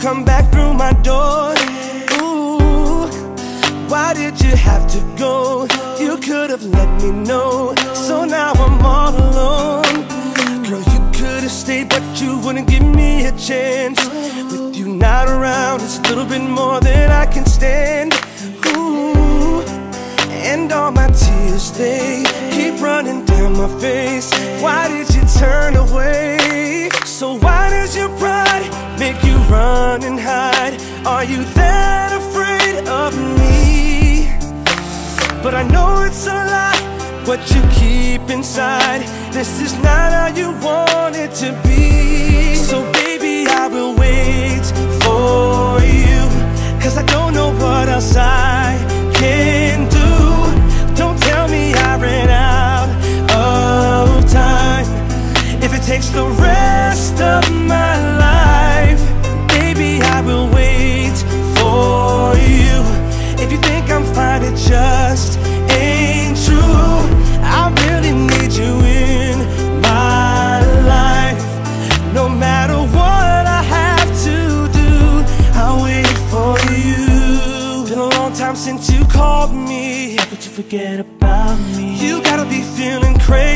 come back through my door. Ooh, why did you have to go? You could have let me know. So now I'm all alone. Girl, you could have stayed, but you wouldn't give me a chance. With you not around, it's a little bit more than I can stand. Ooh, and all my tears, they keep running down my face. Why did run and hide? Are you that afraid of me? But I know it's a lie, what you keep inside. This is not how you want it to be. So, baby, I will wait just ain't true. I really need you in my life. No matter what I have to do, I'll wait for you. Been a long time since you called me. How could you forget about me? You gotta be feeling crazy.